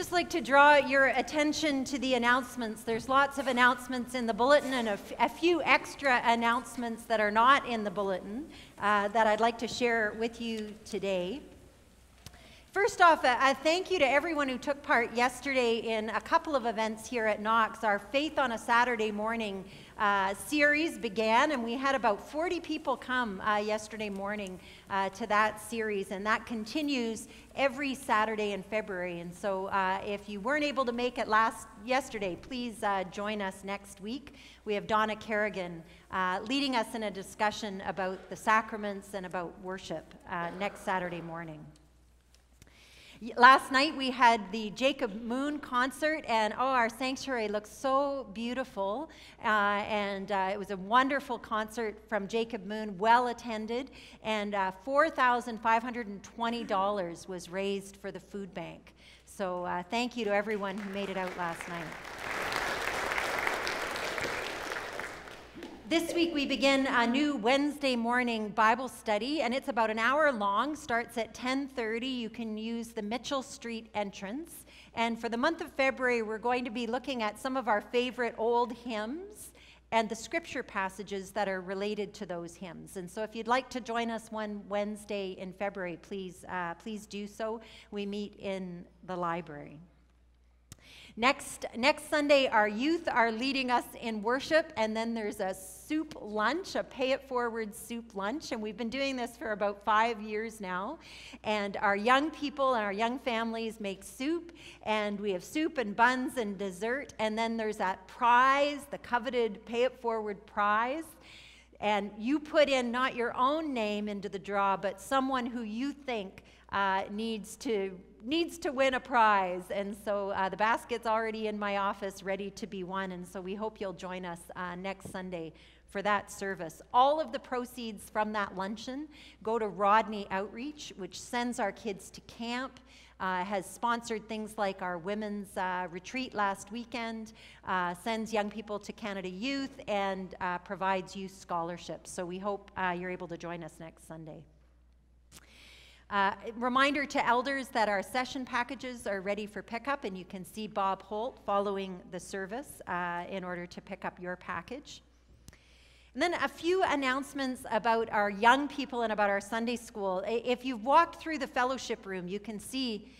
just like to draw your attention to the announcements. There's lots of announcements in the bulletin and a, few extra announcements that are not in the bulletin uh, that I'd like to share with you today. First off, a, thank you to everyone who took part yesterday in a couple of events here at Knox. Our Faith on a Saturday morning uh, series began, and we had about 40 people come uh, yesterday morning uh, to that series, and that continues every Saturday in February. And so, uh, if you weren't able to make it last yesterday, please uh, join us next week. We have Donna Kerrigan uh, leading us in a discussion about the sacraments and about worship next Saturday morning. Last night we had the Jacob Moon concert, and oh, our sanctuary looks so beautiful. Uh, and uh, it was a wonderful concert from Jacob Moon, well attended, and uh, $4,520 was raised for the food bank. So uh, thank you to everyone who made it out last night. This week we begin a new Wednesday morning Bible study and it's about an hour long, starts at 10:30. You can use the Mitchell Street entrance. And for the month of February, we're going to be looking at some of our favorite old hymns and the scripture passages that are related to those hymns. And so if you'd like to join us one Wednesday in February, please uh, please do so. We meet in the library. Next, next Sunday, our youth are leading us in worship, and then there's a soup lunch, a pay it forward soup lunch. And we've been doing this for about five years now. And our young people and our young families make soup, and we have soup and buns and dessert. And then there's that prize, the coveted pay it forward prize. And you put in not your own name into the draw, but someone who you think uh, needs to needs to win a prize. And so uh, the basket's already in my office ready to be won. And so we hope you'll join us uh, next Sunday for that service. All of the proceeds from that luncheon go to Rodney Outreach, which sends our kids to camp. Uh, has sponsored things like our women's uh, retreat last weekend, uh, sends young people to Canada Youth, and uh, provides youth scholarships. So we hope uh, you're able to join us next Sunday. Uh, reminder to elders that our session packages are ready for pickup, and you can see Bob Holt following the service uh, in order to pick up your package. And then a few announcements about our young people and about our Sunday school. If you've walked through the fellowship room, you can see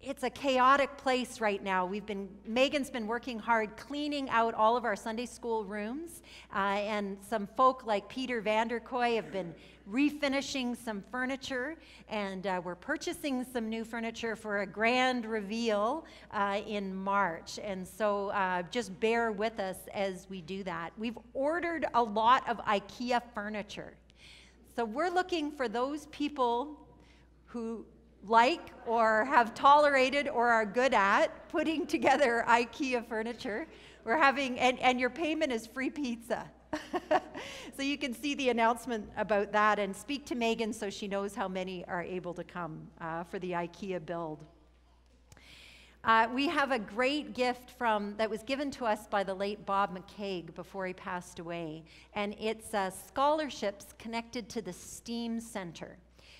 it's a chaotic place right now. We've been Megan's been working hard cleaning out all of our Sunday school rooms, uh, and some folk like Peter Vanderkoy have been refinishing some furniture, and uh, we're purchasing some new furniture for a grand reveal uh, in March. And so uh, just bear with us as we do that. We've ordered a lot of IKEA furniture. So we're looking for those people who like or have tolerated or are good at putting together IKEA furniture. We're having, and, and your payment is free pizza. so you can see the announcement about that and speak to Megan so she knows how many are able to come uh, for the IKEA build. Uh, we have a great gift from that was given to us by the late Bob McCaig before he passed away, and it's uh, scholarships connected to the STEAM Center.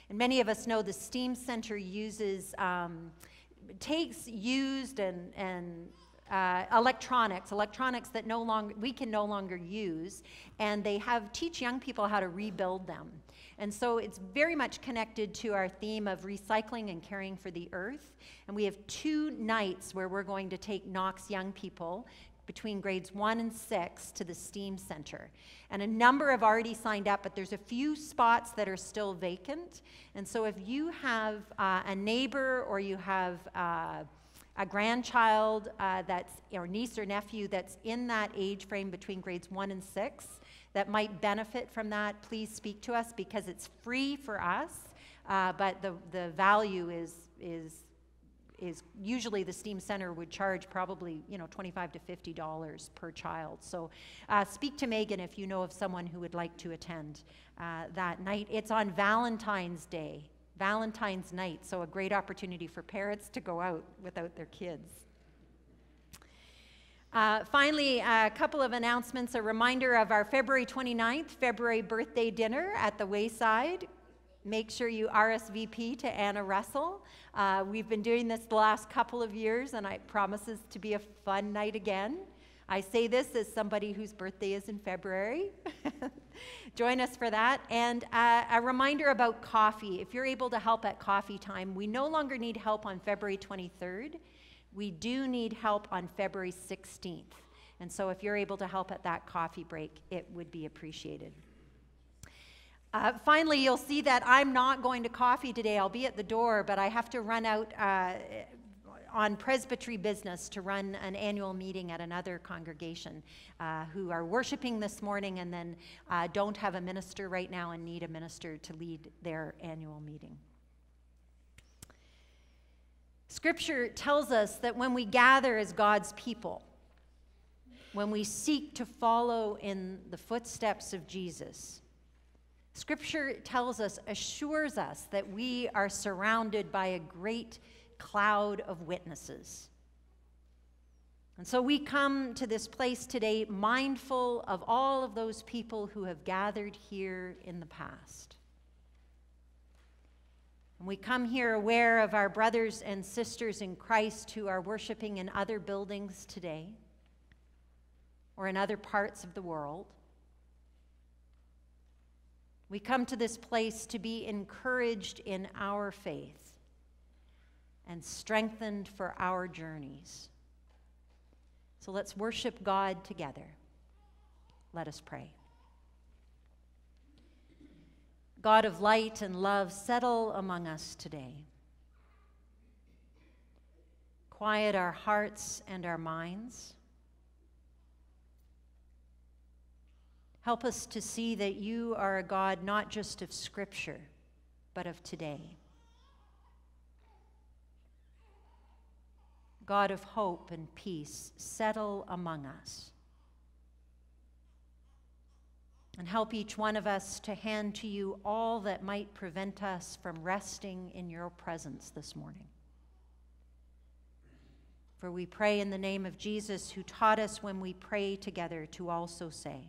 And many of us know the STEAM Center uses um, takes used and and uh, electronics, electronics that no longer we can no longer use, and they have teach young people how to rebuild them. And so it's very much connected to our theme of recycling and caring for the earth. And we have two nights where we're going to take Knox young people between grades one and six to the STEAM Center. And a number have already signed up, but there's a few spots that are still vacant. And so if you have uh, a neighbor or you have uh, a grandchild uh, that's, or niece or nephew that's in that age frame between grades one and six that might benefit from that, please speak to us because it's free for us, uh, but the, the value is, is, is usually the STEAM Center would charge probably, you know, 25 to $50 per child. So uh, speak to Megan if you know of someone who would like to attend uh, that night. It's on Valentine's Day. Valentine's night, so a great opportunity for parents to go out without their kids. Uh, finally, a couple of announcements. A reminder of our February 29th, February birthday dinner at the Wayside. Make sure you RSVP to Anna Russell. Uh, we've been doing this the last couple of years, and it promises to be a fun night again. I say this as somebody whose birthday is in February. Join us for that. And uh, a reminder about coffee. If you're able to help at coffee time, we no longer need help on February 23rd. We do need help on February 16th. And so if you're able to help at that coffee break, it would be appreciated. Uh, finally, you'll see that I'm not going to coffee today. I'll be at the door, but I have to run out uh, on presbytery business to run an annual meeting at another congregation uh, who are worshiping this morning and then uh, don't have a minister right now and need a minister to lead their annual meeting. Scripture tells us that when we gather as God's people, when we seek to follow in the footsteps of Jesus, Scripture tells us, assures us that we are surrounded by a great cloud of witnesses. And so we come to this place today mindful of all of those people who have gathered here in the past. And we come here aware of our brothers and sisters in Christ who are worshiping in other buildings today or in other parts of the world. We come to this place to be encouraged in our faith and strengthened for our journeys. So let's worship God together. Let us pray. God of light and love, settle among us today. Quiet our hearts and our minds. Help us to see that you are a God not just of Scripture, but of today. God of hope and peace, settle among us. And help each one of us to hand to you all that might prevent us from resting in your presence this morning. For we pray in the name of Jesus, who taught us when we pray together to also say,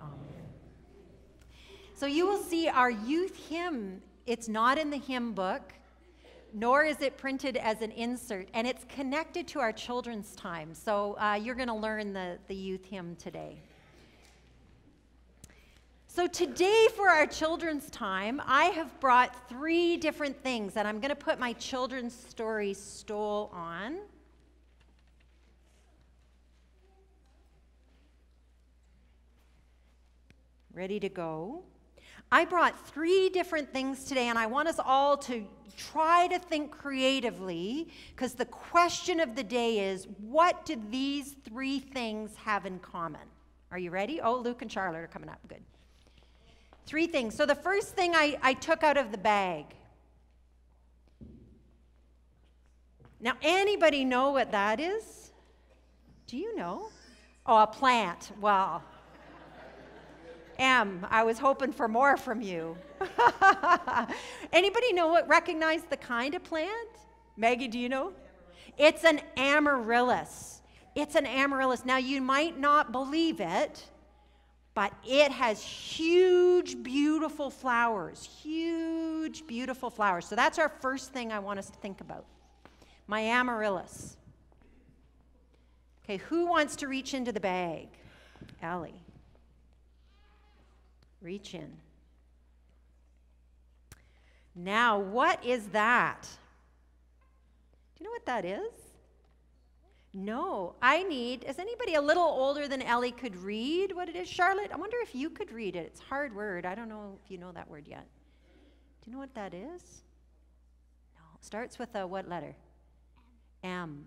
Amen. So you will see our youth hymn. It's not in the hymn book nor is it printed as an insert, and it's connected to our children's time. So uh, you're going to learn the, the youth hymn today. So, today for our children's time, I have brought three different things, and I'm going to put my children's story stole on. Ready to go? I brought three different things today, and I want us all to try to think creatively because the question of the day is what do these three things have in common? Are you ready? Oh, Luke and Charlotte are coming up. Good. Three things. So the first thing I, I took out of the bag. Now, anybody know what that is? Do you know? Oh, a plant. Well, M, I was hoping for more from you. Anybody know what recognize the kind of plant? Maggie, do you know? It's an amaryllis. It's an amaryllis. Now you might not believe it, but it has huge, beautiful flowers. Huge, beautiful flowers. So that's our first thing I want us to think about. My amaryllis. Okay, who wants to reach into the bag? Ellie. Reach in. Now, what is that? Do you know what that is? No, I need. Is anybody a little older than Ellie could read what it is? Charlotte, I wonder if you could read it. It's a hard word. I don't know if you know that word yet. Do you know what that is? No, it starts with a what letter? M.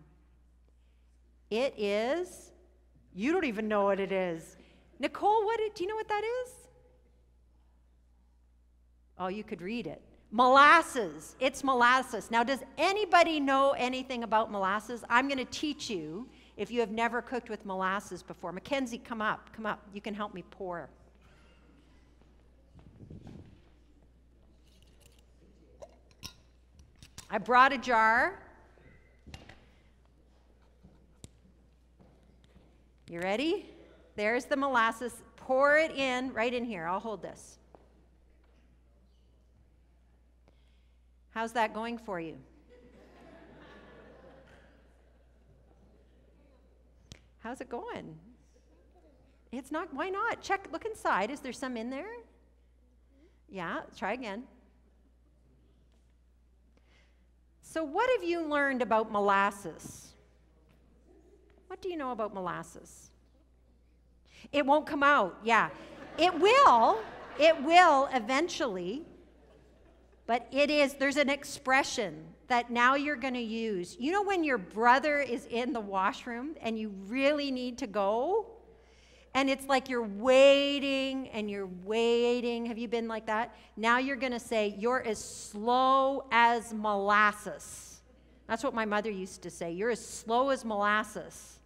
It is. You don't even know what it is. Nicole, what? do you know what that is? Oh, you could read it. Molasses. It's molasses. Now, does anybody know anything about molasses? I'm going to teach you if you have never cooked with molasses before. Mackenzie, come up. Come up. You can help me pour. I brought a jar. You ready? There's the molasses. Pour it in right in here. I'll hold this. How's that going for you? How's it going? It's not, why not? Check, look inside. Is there some in there? Yeah, try again. So, what have you learned about molasses? What do you know about molasses? It won't come out, yeah. It will, it will eventually, but it is, there's an expression that now you're going to use. You know, when your brother is in the washroom and you really need to go, and it's like you're waiting and you're waiting. Have you been like that? Now you're going to say, You're as slow as molasses. That's what my mother used to say. You're as slow as molasses.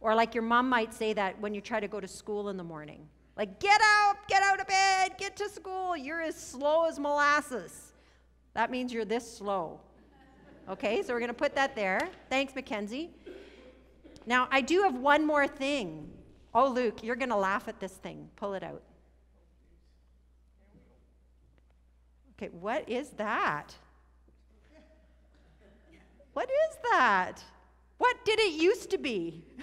Or like your mom might say that when you try to go to school in the morning. Like, get out, get out of bed, get to school. You're as slow as molasses. That means you're this slow. Okay, so we're going to put that there. Thanks, Mackenzie. Now, I do have one more thing Oh, Luke, you're going to laugh at this thing. Pull it out. Okay, what is that? What is that? What did it used to be?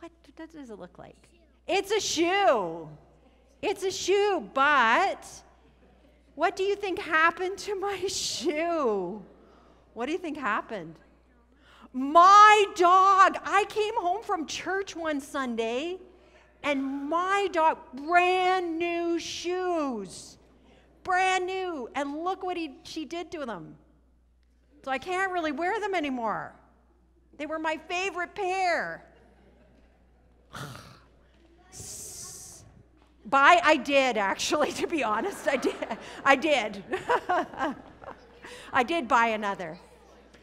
What does it look like? It's a shoe. It's a shoe, but what do you think happened to my shoe? What do you think happened? My dog, I came home from church one Sunday and my dog, brand new shoes, brand new. And look what he, she did to them. So I can't really wear them anymore. They were my favorite pair. Buy, I did actually, to be honest. I did. I did. I did buy another.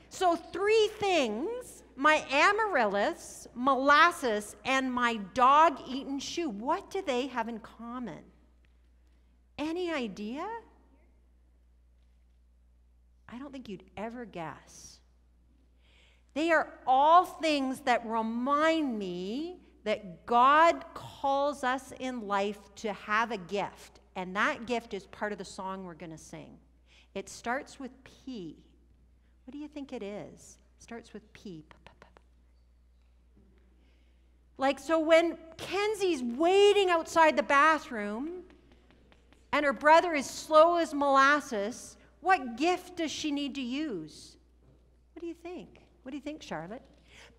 So, three things my amaryllis, molasses, and my dog eaten shoe. What do they have in common? Any idea? I don't think you'd ever guess. They are all things that remind me that God calls us in life to have a gift, and that gift is part of the song we're going to sing. It starts with P. What do you think it is? Starts with P. Like, so when Kenzie's waiting outside the bathroom and her brother is slow as molasses, what gift does she need to use? What do you think? What do you think, Charlotte?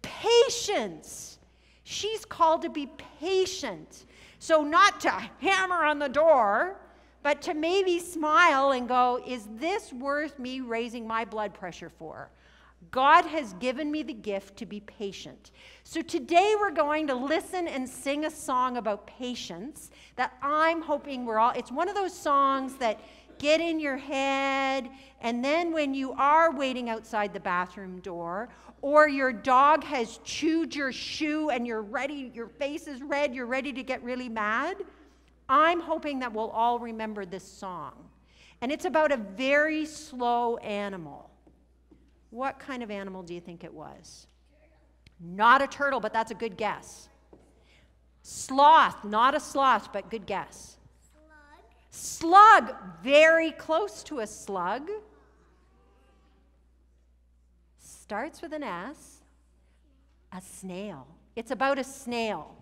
Patience. She's called to be patient. So, not to hammer on the door, but to maybe smile and go, is this worth me raising my blood pressure for? God has given me the gift to be patient. So today we're going to listen and sing a song about patience that I'm hoping we're all, it's one of those songs that get in your head, and then when you are waiting outside the bathroom door, or your dog has chewed your shoe and you're ready, your face is red, you're ready to get really mad I'm hoping that we'll all remember this song. And it's about a very slow animal. What kind of animal do you think it was? Not a turtle, but that's a good guess. Sloth, not a sloth, but good guess. Slug. Slug, very close to a slug. Starts with an S. A snail. It's about a snail.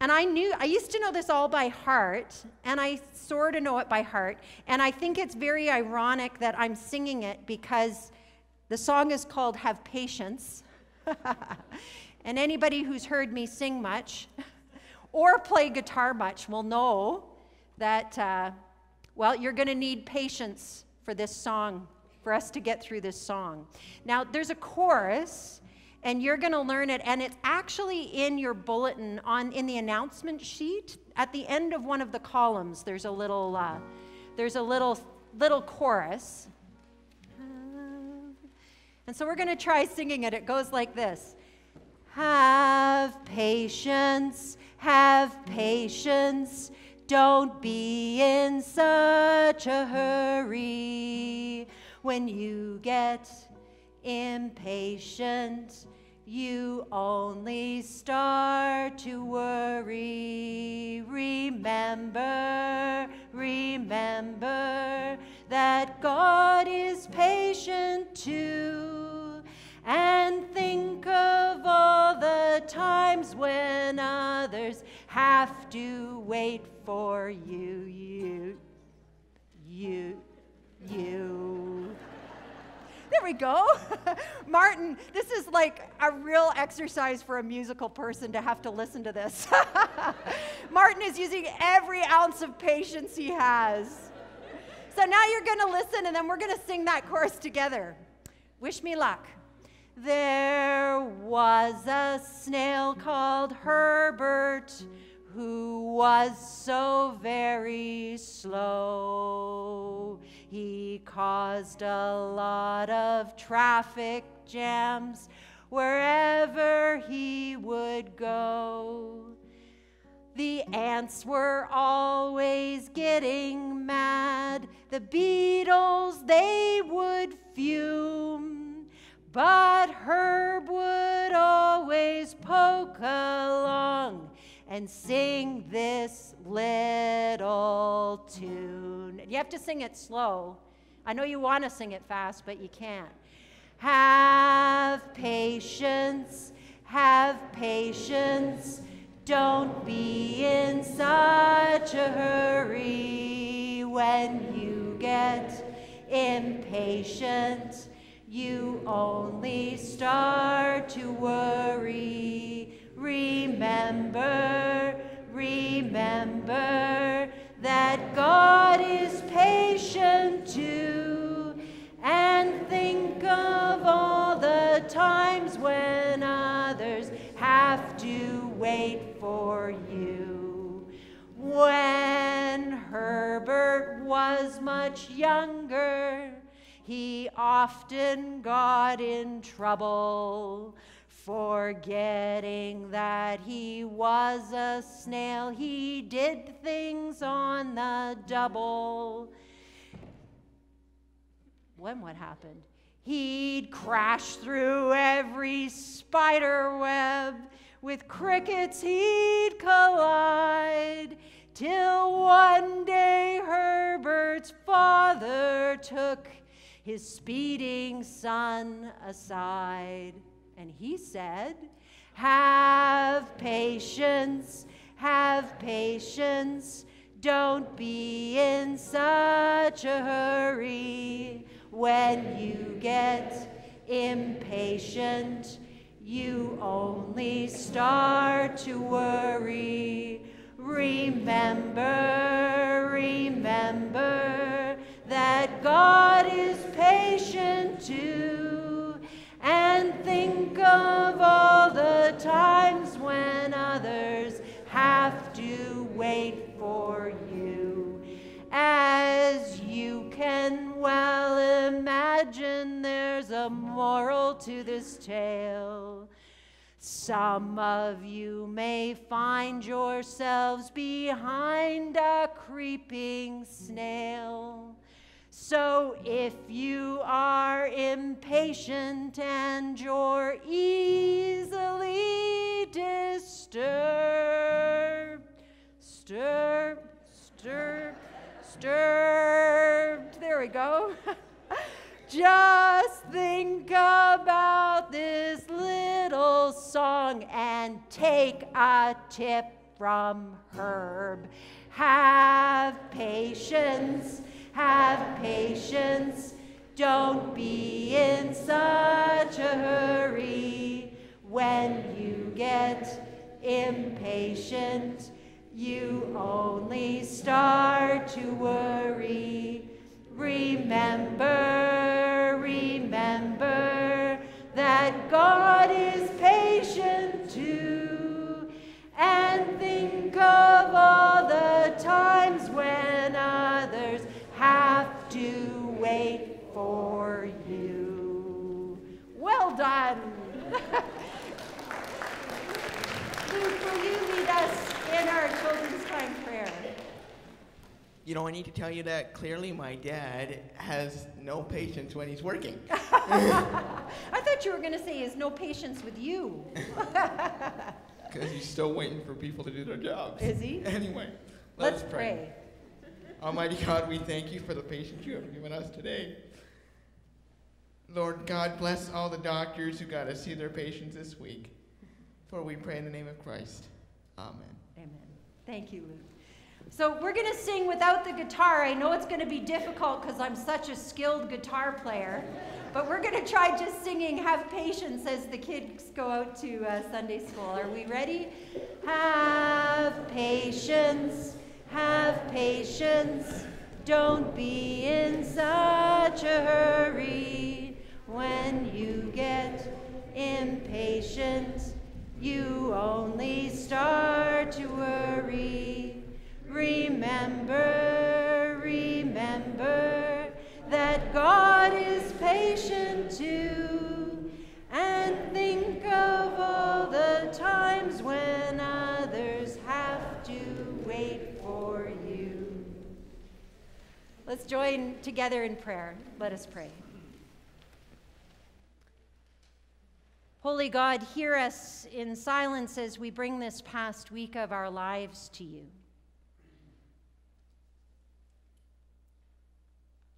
And I knew, I used to know this all by heart, and I sort of know it by heart. And I think it's very ironic that I'm singing it because the song is called Have Patience. and anybody who's heard me sing much or play guitar much will know that, uh, well, you're going to need patience for this song, for us to get through this song. Now, there's a chorus and you're going to learn it and it's actually in your bulletin on in the announcement sheet at the end of one of the columns there's a little uh, there's a little little chorus. And so we're going to try singing it. It goes like this Have patience, have patience. Don't be in such a hurry. When you get impatient, you only start to worry. Remember, remember that God is patient too. And think of all the times when others have to wait for you, you, you, you. There we go. Martin, this is like a real exercise for a musical person to have to listen to this. Martin is using every ounce of patience he has. So now you're going to listen and then we're going to sing that chorus together. Wish me luck. There was a snail called Herbert who was so very slow. He caused a lot of traffic jams wherever he would go. The ants were always getting mad. The beetles, they would fume. But Herb would always poke along and sing this little tune. You have to sing it slow. I know you want to sing it fast, but you can't. Have patience, have patience. Don't be in such a hurry when you get impatient. You only start to worry. Remember, remember that God is patient too. And think of all the times when others have to wait for you. When Herbert was much younger, he often got in trouble Forgetting that he was a snail, he did things on the double. When what happened? He'd crash through every spider web. With crickets he'd collide. Till one day Herbert's father took his speeding son aside. And he said, Have patience, have patience. Don't be in such a hurry. When you get impatient, you only start to worry. Remember, remember that God is patient too. And think of all the times when others have to wait for you. As you can well imagine, there's a moral to this tale. Some of you may find yourselves behind a creeping snail. So if you are impatient and you're easily disturbed, stirred, stirred, stirred, there we go. Just think about this little song and take a tip from Herb. Have patience have patience. Don't be in such a hurry. When you get impatient, you only start to worry. Remember, You know, I need to tell you that clearly my dad has no patience when he's working. I thought you were going to say he has no patience with you. Because he's still waiting for people to do their jobs. Is he? Anyway, Let's pray. Almighty God, we thank you for the patience you have given us today. Lord God, bless all the doctors who got to see their patients this week. For we pray in the name of Christ. Amen. Amen. Thank you, Luke. So we're going to sing without the guitar. I know it's going to be difficult because I'm such a skilled guitar player, but we're going to try just singing Have Patience as the kids go out to uh, Sunday school. Are we ready? Have patience, have patience. Don't be in such a hurry. When you get impatient, you only start to worry. Remember, remember that God is patient too. And think of all the times when others have to wait for you. Let's join together in prayer. Let us pray. Holy God, hear us in silence as we bring this past week of our lives to you.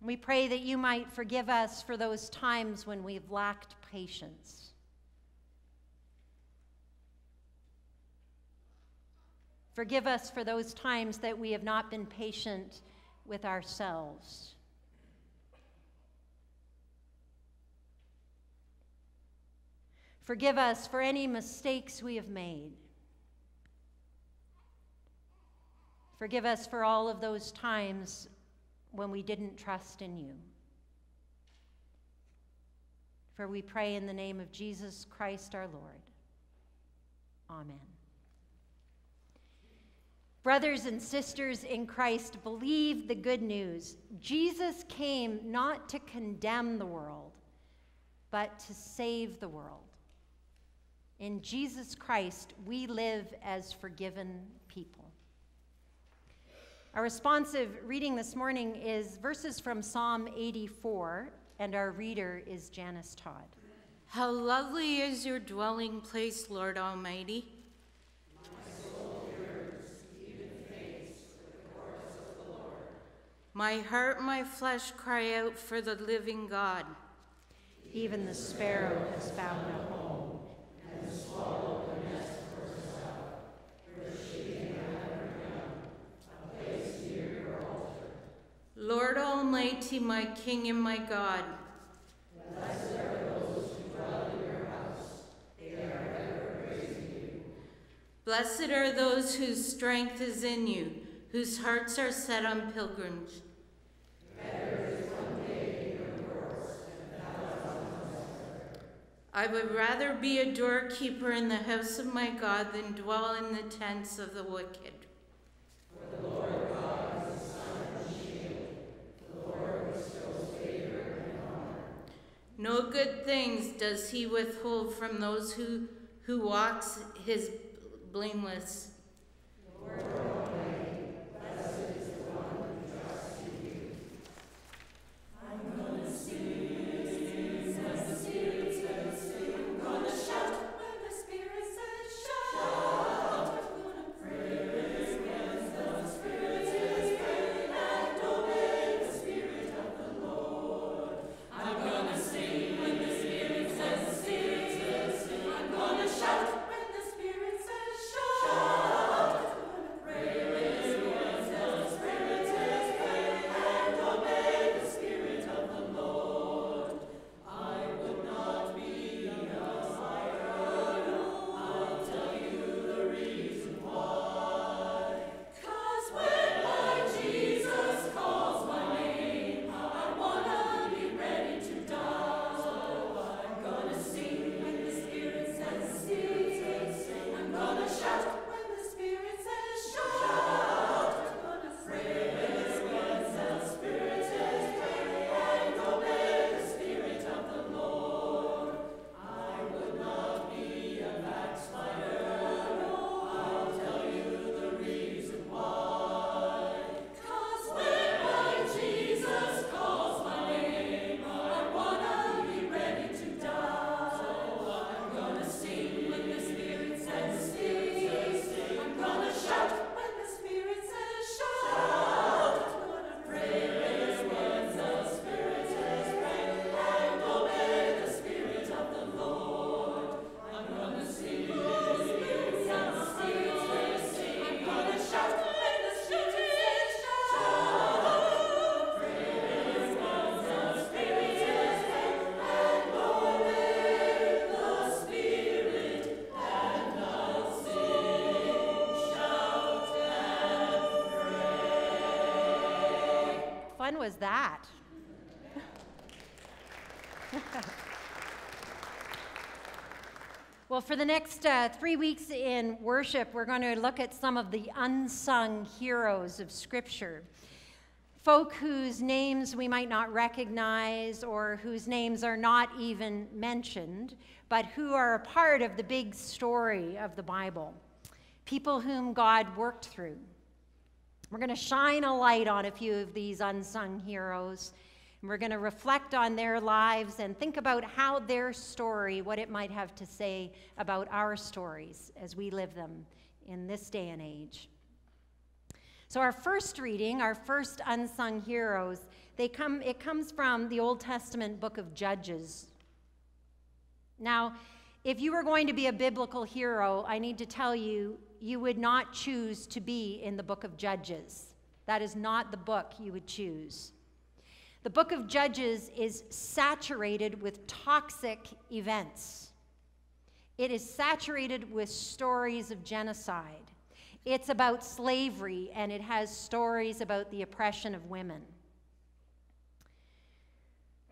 We pray that you might forgive us for those times when we've lacked patience. Forgive us for those times that we have not been patient with ourselves. Forgive us for any mistakes we have made. Forgive us for all of those times when we didn't trust in you. For we pray in the name of Jesus Christ our Lord. Amen. Brothers and sisters in Christ, believe the good news. Jesus came not to condemn the world, but to save the world. In Jesus Christ, we live as forgiven people. Our responsive reading this morning is verses from Psalm 84, and our reader is Janice Todd. How lovely is your dwelling place, Lord Almighty. My soul hears, even face for the corpse of the Lord. My heart, my flesh cry out for the living God. Even the sparrow has found a home Lord Almighty, my King and my God. Blessed are those who dwell in your house. They are ever praising you. Blessed are those whose strength is in you, whose hearts are set on pilgrimage. I would rather be a doorkeeper in the house of my God than dwell in the tents of the wicked. For the Lord God is the sun and shield. The Lord bestows favor and honor. No good things does he withhold from those who, who walks his blameless. Lord, was that? well, for the next uh, three weeks in worship, we're going to look at some of the unsung heroes of Scripture. Folk whose names we might not recognize or whose names are not even mentioned, but who are a part of the big story of the Bible. People whom God worked through. We're going to shine a light on a few of these unsung heroes. And we're going to reflect on their lives and think about how their story, what it might have to say about our stories as we live them in this day and age. So our first reading, our first unsung heroes, they come it comes from the Old Testament book of Judges. Now, if you were going to be a biblical hero, I need to tell you you would not choose to be in the book of Judges. That is not the book you would choose. The book of Judges is saturated with toxic events. It is saturated with stories of genocide. It's about slavery, and it has stories about the oppression of women.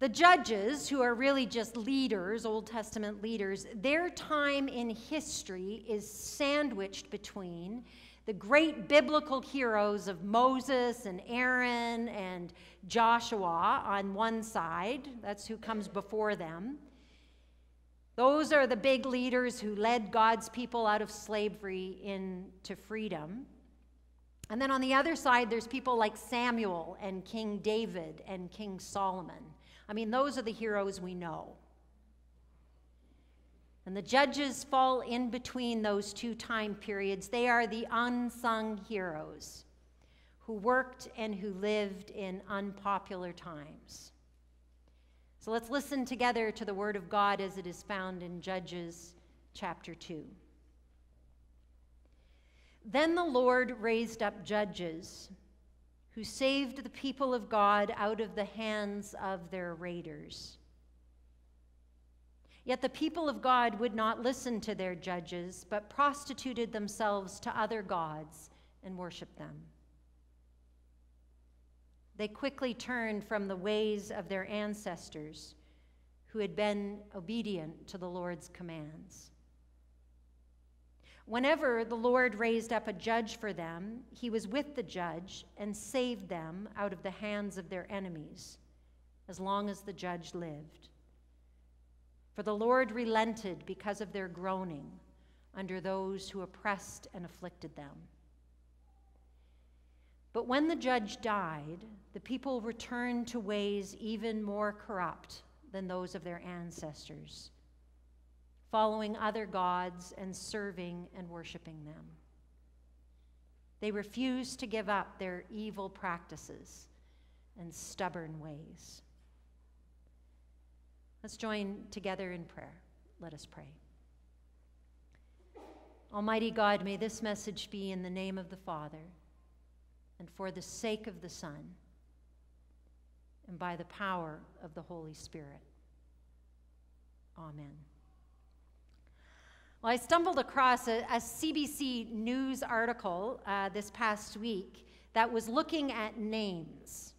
The judges, who are really just leaders, Old Testament leaders, their time in history is sandwiched between the great biblical heroes of Moses and Aaron and Joshua on one side, that's who comes before them. Those are the big leaders who led God's people out of slavery into freedom. And then on the other side, there's people like Samuel and King David and King Solomon. I mean, those are the heroes we know. And the judges fall in between those two time periods. They are the unsung heroes who worked and who lived in unpopular times. So let's listen together to the word of God as it is found in Judges chapter 2. Then the Lord raised up judges who saved the people of God out of the hands of their raiders. Yet the people of God would not listen to their judges, but prostituted themselves to other gods and worshiped them. They quickly turned from the ways of their ancestors who had been obedient to the Lord's commands. Whenever the Lord raised up a judge for them, he was with the judge and saved them out of the hands of their enemies, as long as the judge lived. For the Lord relented because of their groaning under those who oppressed and afflicted them. But when the judge died, the people returned to ways even more corrupt than those of their ancestors following other gods and serving and worshiping them. They refuse to give up their evil practices and stubborn ways. Let's join together in prayer. Let us pray. Almighty God, may this message be in the name of the Father and for the sake of the Son and by the power of the Holy Spirit. Amen. Well, I stumbled across a, a CBC News article uh, this past week that was looking at names.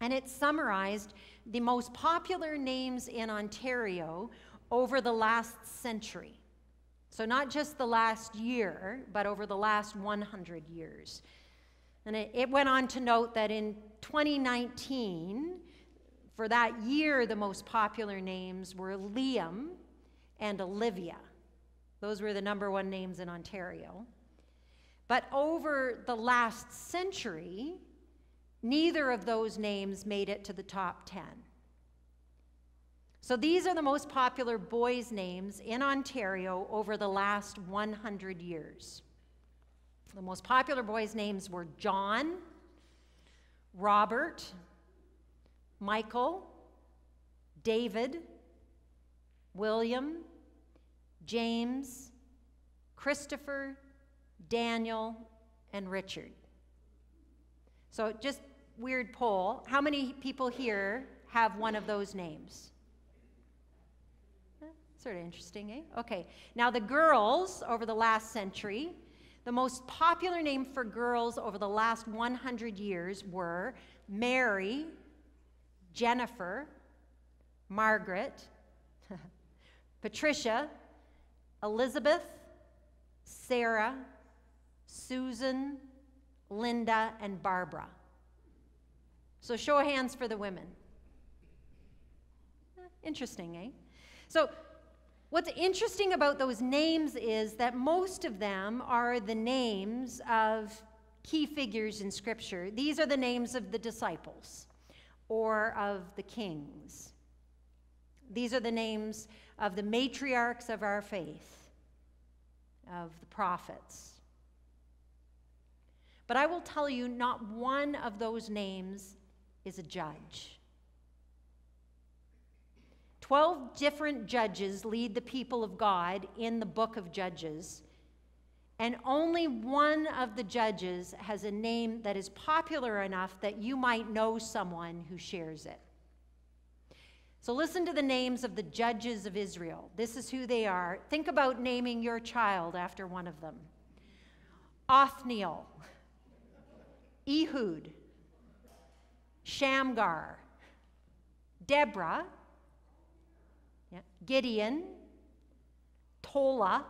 And it summarized the most popular names in Ontario over the last century. So, not just the last year, but over the last 100 years. And it, it went on to note that in 2019, for that year, the most popular names were Liam and Olivia. Those were the number one names in Ontario. But over the last century, neither of those names made it to the top 10. So these are the most popular boys' names in Ontario over the last 100 years. The most popular boys' names were John, Robert, Michael, David, William, James, Christopher, Daniel, and Richard. So, just weird poll. How many people here have one of those names? Sort of interesting, eh? Okay. Now, the girls over the last century, the most popular name for girls over the last 100 years were Mary, Jennifer, Margaret, Patricia, Elizabeth, Sarah, Susan, Linda, and Barbara. So, show of hands for the women. Eh, Interesting, eh? So, what's interesting about those names is that most of them are the names of key figures in Scripture. These are the names of the disciples or of the kings. These are the names of the matriarchs of our faith, of the prophets. But I will tell you, not one of those names is a judge. Twelve different judges lead the people of God in the book of Judges, and only one of the judges has a name that is popular enough that you might know someone who shares it. So listen to the names of the judges of Israel. This is who they are. Think about naming your child after one of them Othniel, Ehud, Shamgar, Deborah, Gideon, Tola,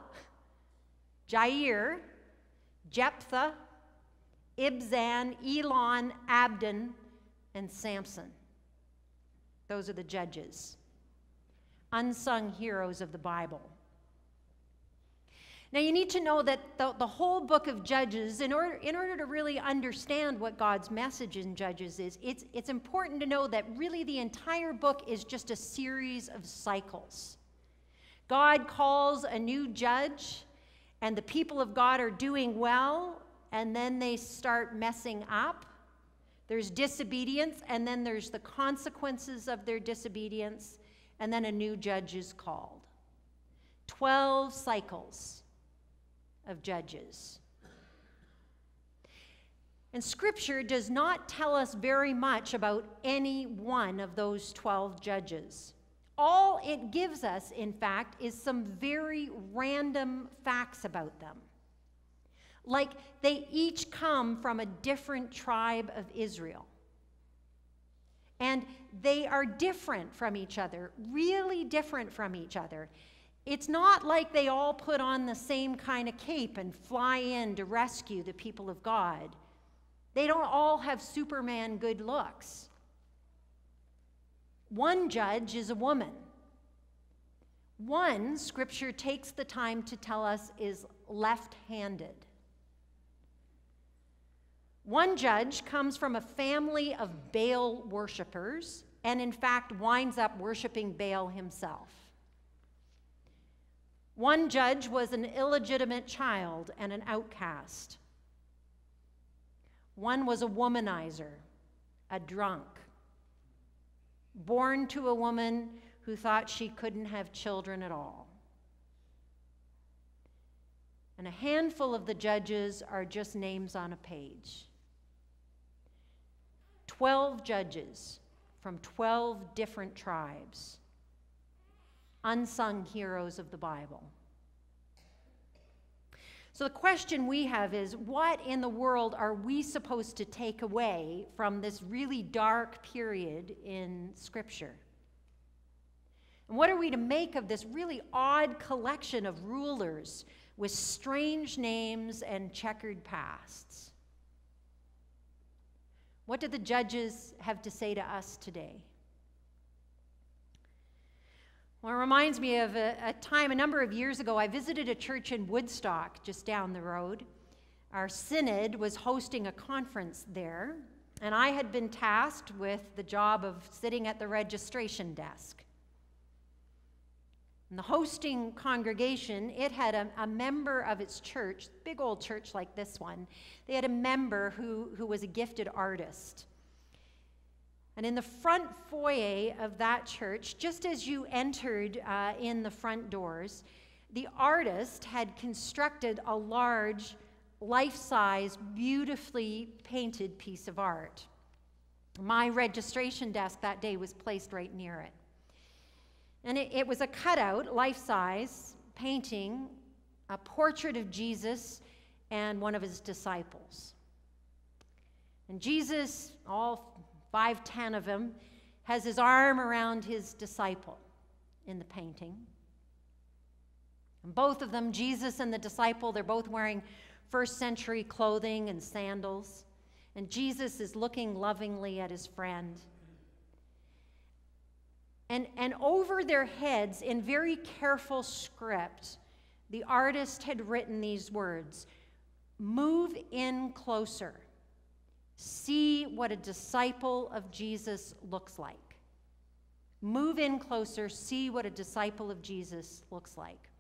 Jair, Jephthah, Ibzan, Elon, Abdon, and Samson. Those are the judges, unsung heroes of the Bible. Now, you need to know that the, the whole book of Judges, in order, in order to really understand what God's message in Judges is, it's, it's important to know that really the entire book is just a series of cycles. God calls a new judge, and the people of God are doing well, and then they start messing up. There's disobedience, and then there's the consequences of their disobedience, and then a new judge is called. 12 cycles of Judges. And Scripture does not tell us very much about any one of those 12 judges. All it gives us, in fact, is some very random facts about them. Like they each come from a different tribe of Israel. And they are different from each other, really different from each other. It's not like they all put on the same kind of cape and fly in to rescue the people of God. They don't all have Superman good looks. One judge is a woman. One, scripture takes the time to tell us, is left handed. One judge comes from a family of Baal worshippers and, in fact, winds up worshiping Baal himself. One judge was an illegitimate child and an outcast. One was a womanizer, a drunk, born to a woman who thought she couldn't have children at all. And a handful of the judges are just names on a page. Twelve judges from 12 different tribes unsung heroes of the Bible. So, the question we have is what in the world are we supposed to take away from this really dark period in Scripture? And what are we to make of this really odd collection of rulers with strange names and checkered pasts? What do the judges have to say to us today? Well, it reminds me of a, a, time a number of years ago. I visited a church in Woodstock, just down the road. Our synod was hosting a conference there, and I had been tasked with the job of sitting at the registration desk. And the hosting congregation, it had a, a member of its church, big old church like this one, they had a member who, who was a gifted artist. And in the front foyer of that church, just as you entered uh, in the front doors, the artist had constructed a large, life size, beautifully painted piece of art. My registration desk that day was placed right near it. And it, it was a cutout, life size, painting, a portrait of Jesus and one of his disciples. And Jesus, all 5'10 of him, has his arm around his disciple in the painting. And both of them, Jesus and the disciple, they're both wearing first century clothing and sandals. And Jesus is looking lovingly at his friend. And, and over their heads, in very careful script, the artist had written these words Move in closer. See what a disciple of Jesus looks like. Move in closer, see what a disciple of Jesus looks like.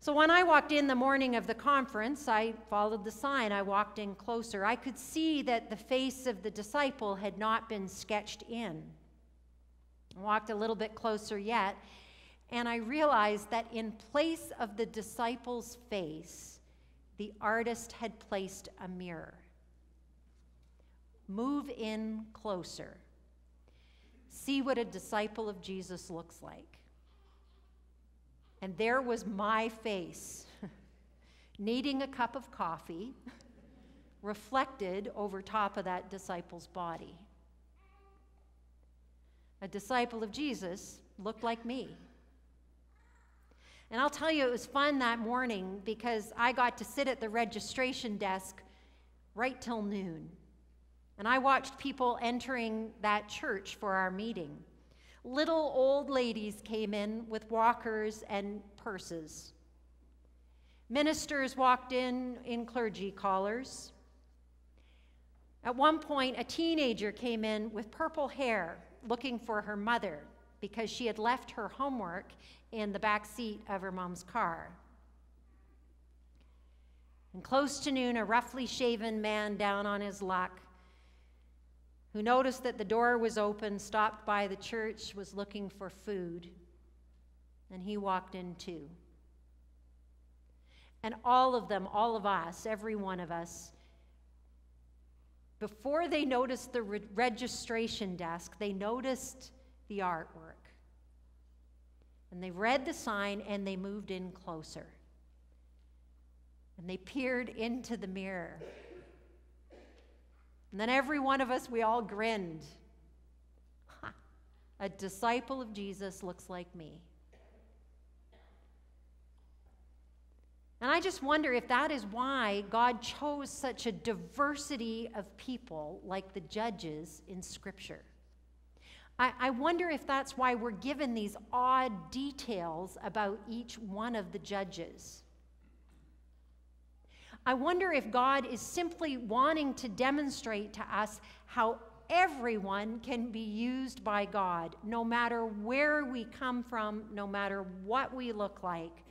So when I walked in the morning of the conference, I followed the sign. I walked in closer. I could see that the face of the disciple had not been sketched in. Walked a little bit closer yet, and I realized that in place of the disciple's face, the artist had placed a mirror. Move in closer. See what a disciple of Jesus looks like. And there was my face, needing a cup of coffee, reflected over top of that disciple's body. A disciple of Jesus looked like me. And I'll tell you, it was fun that morning because I got to sit at the registration desk right till noon. And I watched people entering that church for our meeting. Little old ladies came in with walkers and purses. Ministers walked in in clergy collars. At one point, a teenager came in with purple hair looking for her mother because she had left her homework in the back seat of her mom's car. And close to noon, a roughly shaven man down on his luck who noticed that the door was open, stopped by the church, was looking for food, and he walked in too. And all of them, all of us, every one of us, before they noticed the re- registration desk, they noticed the artwork. And they read the sign and they moved in closer. And they peered into the mirror. And then every one of us, we all grinned. Ha, a disciple of Jesus looks like me. And I just wonder if that is why God chose such a diversity of people like the judges in Scripture. I, wonder if that's why we're given these odd details about each one of the judges. I wonder if God is simply wanting to demonstrate to us how everyone can be used by God, no matter where we come from, no matter what we look like,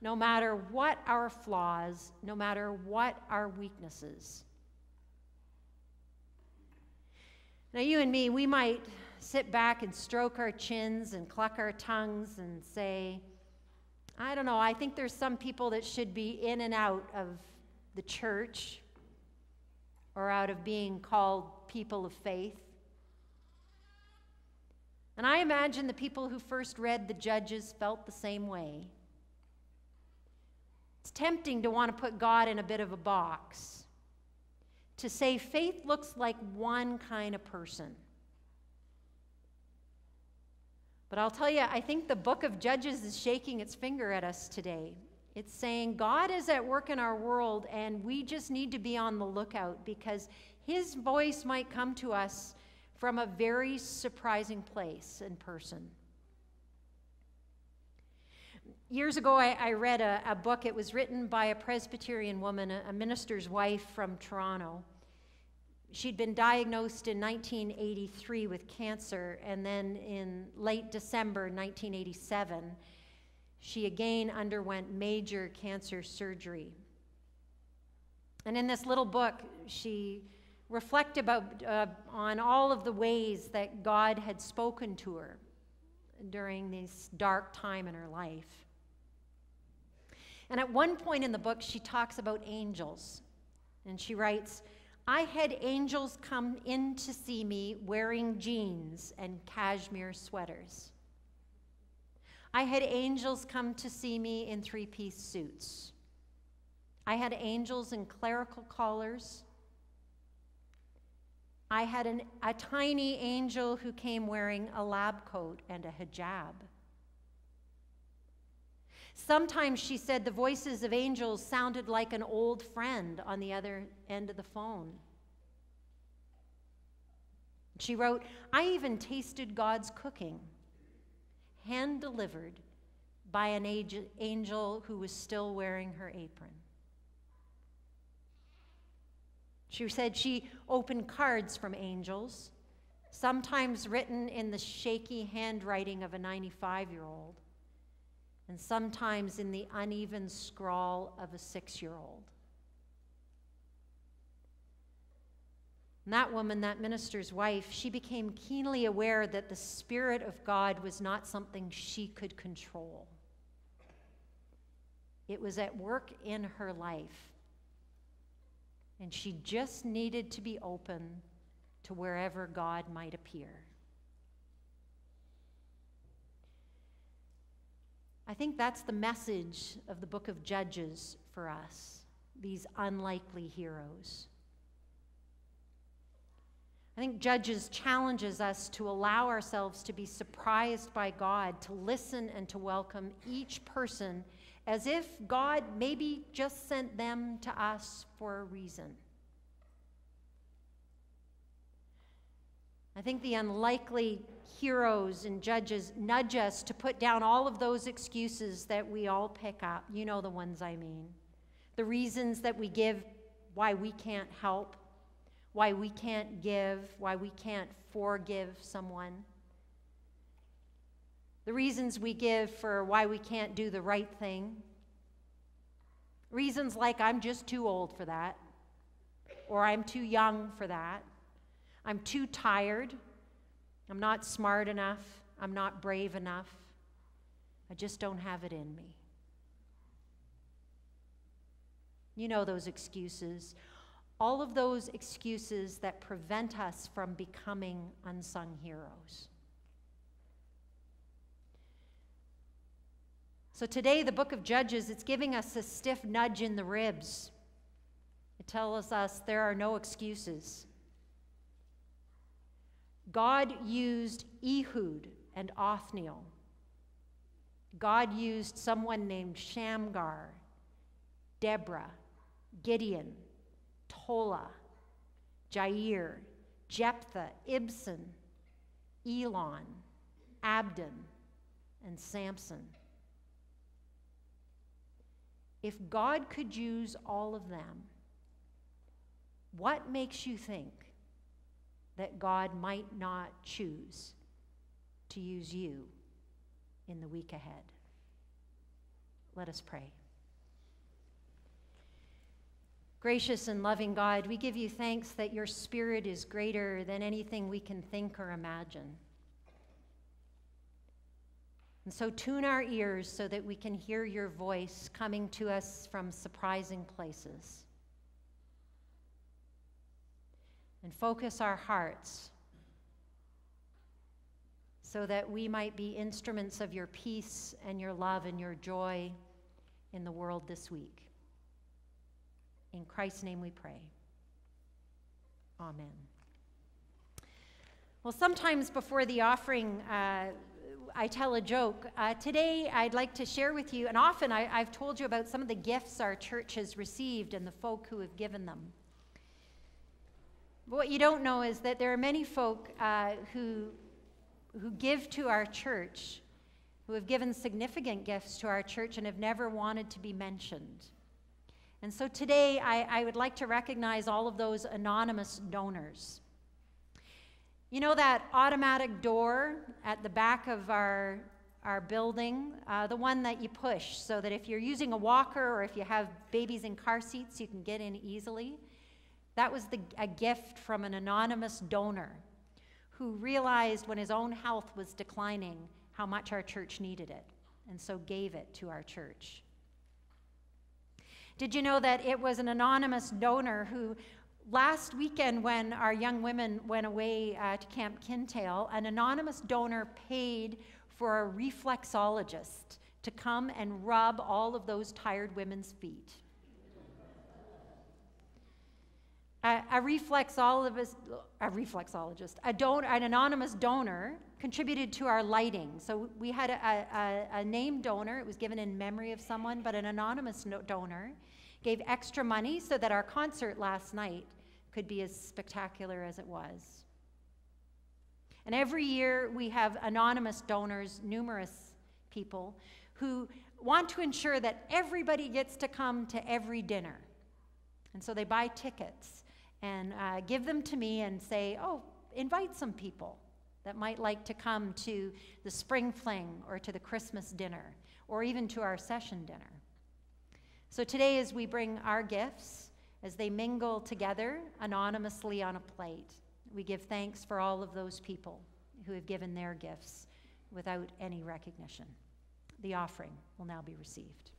no matter what our flaws, no matter what our weaknesses. Now, you and me, we might sit back and stroke our chins and cluck our tongues and say, I don't know, I think there's some people that should be in and out of the church or out of being called people of faith. And I imagine the people who first read the Judges felt the same way. It's tempting to want to put God in a bit of a box, to say faith looks like one kind of person. But I'll tell you, I think the book of Judges is shaking its finger at us today. It's saying God is at work in our world, and we just need to be on the lookout because His voice might come to us from a very surprising place and person. Years ago, I, I read a, a, book. It was written by a Presbyterian woman, a, a minister's wife from Toronto. She'd been diagnosed in 1983 with cancer, and then in late December 1987, she again underwent major cancer surgery. And in this little book, she reflected about, uh, on all of the ways that God had spoken to her during this dark time in her life. And at one point in the book, she talks about angels. And she writes, I had angels come in to see me wearing jeans and cashmere sweaters. I had angels come to see me in three piece suits. I had angels in clerical collars. I had an, a tiny angel who came wearing a lab coat and a hijab. Sometimes she said the voices of angels sounded like an old friend on the other end of the phone. She wrote, I even tasted God's cooking, hand delivered by an angel who was still wearing her apron. She said she opened cards from angels, sometimes written in the shaky handwriting of a 95 year old, and sometimes in the uneven scrawl of a six year old. And that woman, that minister's wife, she became keenly aware that the Spirit of God was not something she could control. It was at work in her life. And she just needed to be open to wherever God might appear. I think that's the message of the book of Judges for us, these unlikely heroes. I think Judges challenges us to allow ourselves to be surprised by God, to listen and to welcome each person as if God maybe just sent them to us for a reason. I think the unlikely heroes and judges nudge us to put down all of those excuses that we all pick up. You know the ones I mean. The reasons that we give why we can't help why we can't give, why we can't forgive someone. The reasons we give for why we can't do the right thing. Reasons like, I'm just too old for that, or I'm too young for that, I'm too tired, I'm not smart enough, I'm not brave enough, I just don't have it in me. You know those excuses all of those excuses that prevent us from becoming unsung heroes. So today, the book of Judges, it's giving us a stiff nudge in the ribs. It tells us there are no excuses. God used Ehud and Othniel. God used someone named Shamgar, Deborah, Gideon, Tola, Jair, Jephthah, Ibzan, Elon, Abdon, and Samson. If God could use all of them, what makes you think that God might not choose to use you in the week ahead? Let us pray. Gracious and loving God, we give you thanks that your Spirit is greater than anything we can think or imagine. And so tune our ears so that we can hear your voice coming to us from surprising places. And focus our hearts so that we might be instruments of your peace and your love and your joy in the world this week. In Christ's name we pray. Amen. Well, sometimes before the offering, uh, I tell a joke. Uh, today, I'd like to share with you, and often I, have told you about some of the gifts our church has received and the folk who have given them. But what you don't know is that there are many folk uh, who, who give to our church, who have given significant gifts to our church and have never wanted to be mentioned. And so today I, I would like to recognize all of those anonymous donors. You know that automatic door at the back of our, our building, uh, the one that you push so that if you're using a walker or if you have babies in car seats, you can get in easily? That was the, a gift from an anonymous donor who realized when his own health was declining how much our church needed it, and so gave it to our church. Did you know that it was an anonymous donor who, last weekend, when our young women went away uh, to Camp Kintail, an anonymous donor paid for a reflexologist to come and rub all of those tired women's feet? Uh, a reflexologist, a reflexologist, a don- an anonymous donor contributed to our lighting. So we had a, a, a named donor. It was given in memory of someone, but an anonymous no- donor gave extra money so that our concert last night could be as spectacular as it was. And every year we have anonymous donors, numerous people, who want to ensure that everybody gets to come to every dinner. And so they buy tickets and uh, give them to me and say, oh, invite some people that might like to come to the spring fling or to the Christmas dinner or even to our session dinner. So today, as we bring our gifts, as they mingle together anonymously on a plate, we give thanks for all of those people who have given their gifts without any recognition. The offering will now be received.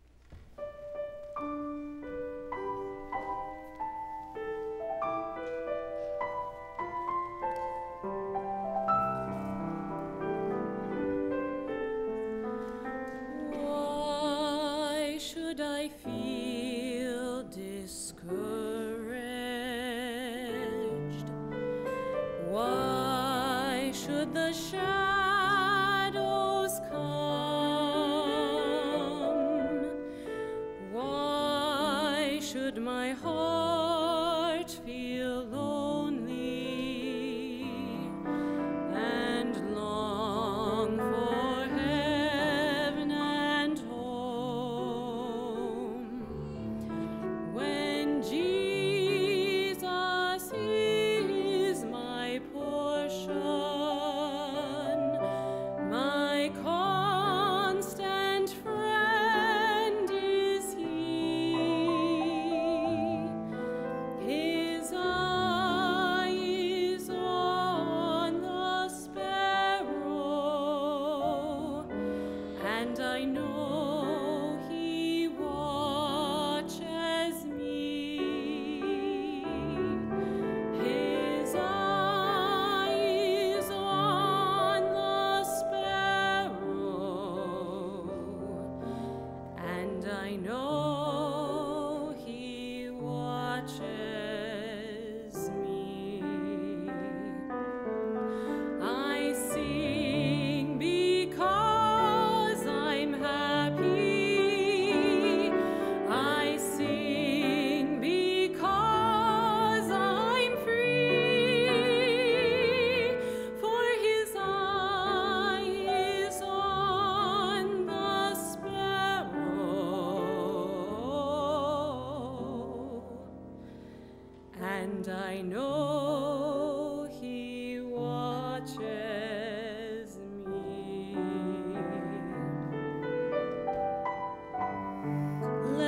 I feel discouraged? Why should the shadows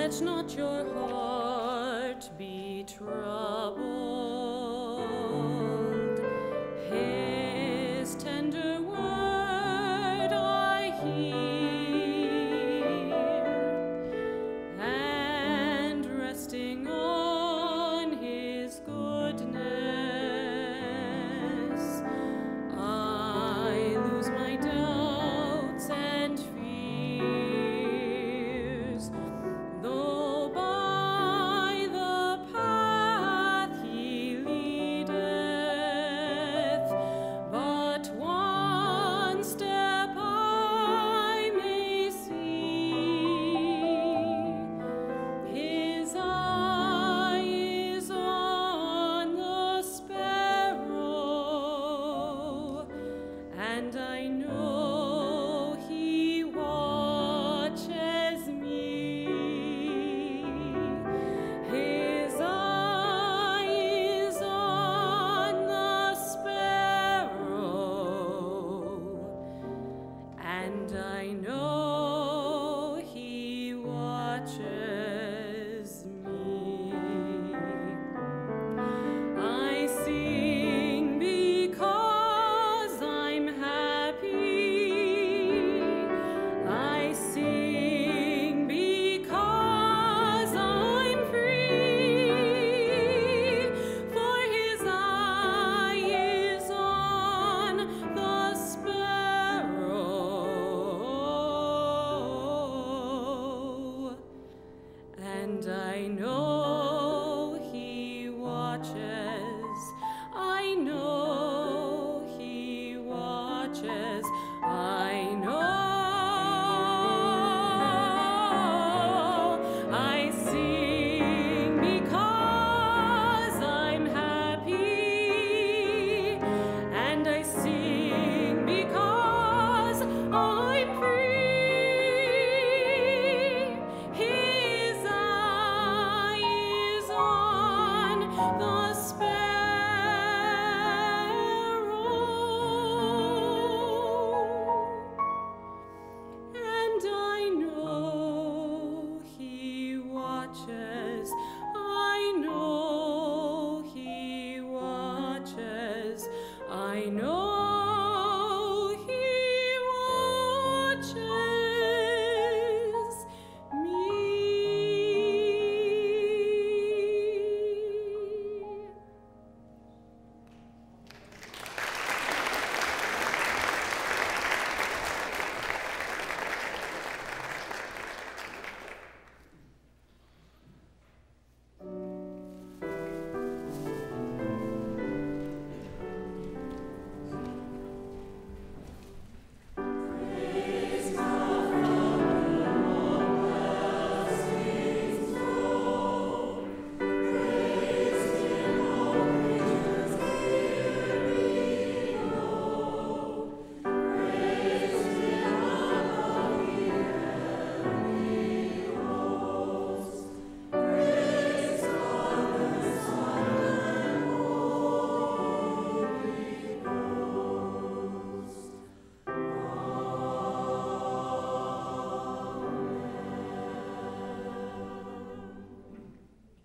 Let not your heart know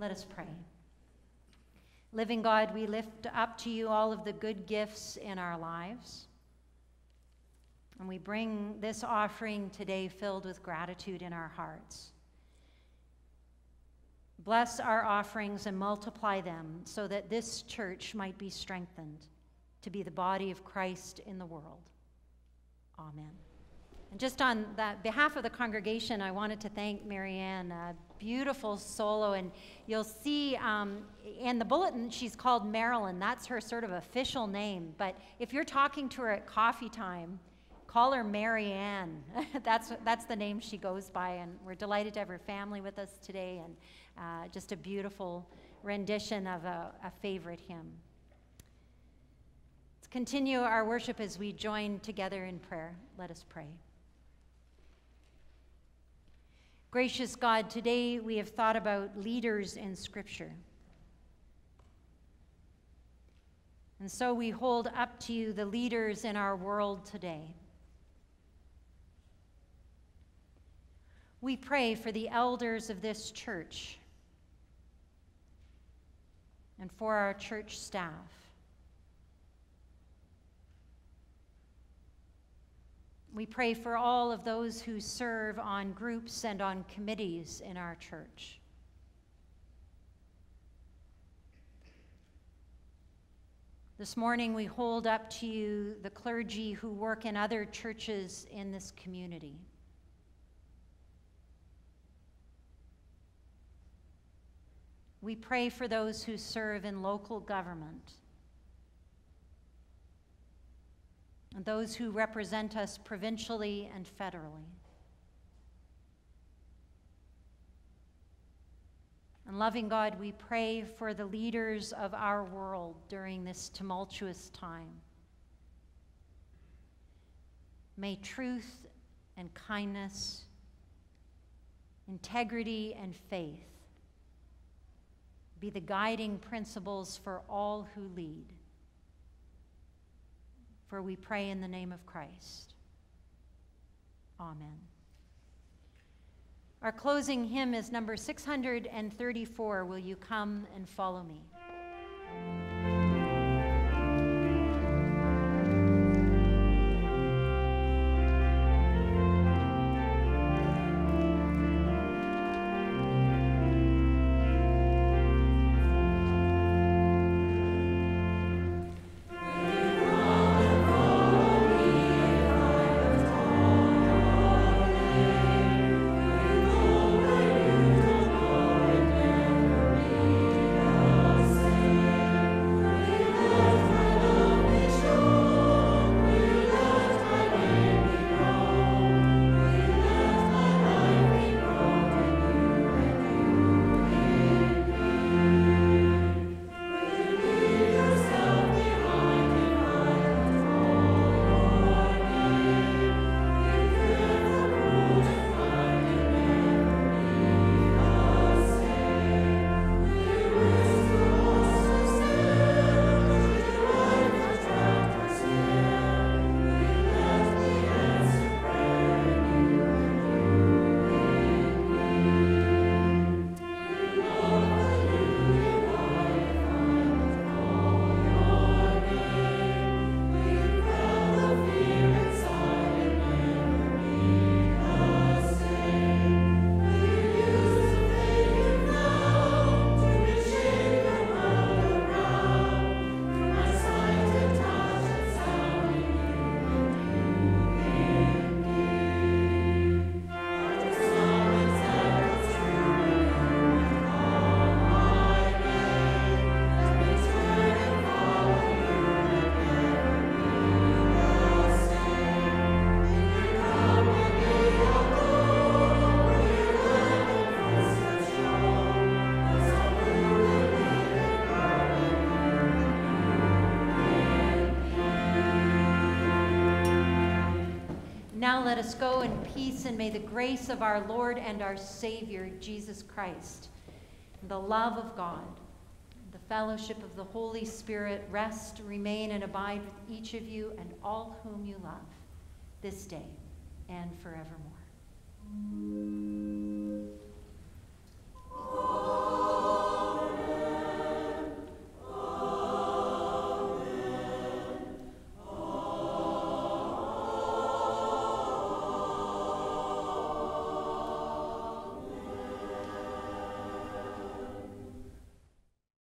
Let us pray. Living God, we lift up to you all of the good gifts in our lives. And we bring this offering today filled with gratitude in our hearts. Bless our offerings and multiply them so that this church might be strengthened to be the body of Christ in the world. Amen. And just on the behalf of the congregation, I wanted to thank Marianne. A beautiful solo, and you'll see um, in the bulletin she's called Marilyn. That's her sort of official name. But if you're talking to her at coffee time, call her Marianne. that's that's the name she goes by, and we're delighted to have her family with us today, and uh, just a beautiful rendition of a, a favorite hymn. Let's continue our worship as we join together in prayer. Let us pray. Gracious God, today we have thought about leaders in Scripture. And so we hold up to you the leaders in our world today. We pray for the elders of this church and for our church staff. We pray for all of those who serve on groups and on committees in our church. This morning, we hold up to you the clergy who work in other churches in this community. We pray for those who serve in local government. And those who represent us provincially and federally. And loving God, we pray for the leaders of our world during this tumultuous time. May truth and kindness, integrity and faith be the guiding principles for all who lead for we pray in the name of Christ. Amen. Our closing hymn is number 634. Will you come and follow me? Let us go in peace, and may the grace of our Lord and our Savior, Jesus Christ, the love of God, the fellowship of the Holy Spirit rest, remain, and abide with each of you and all whom you love this day and forevermore.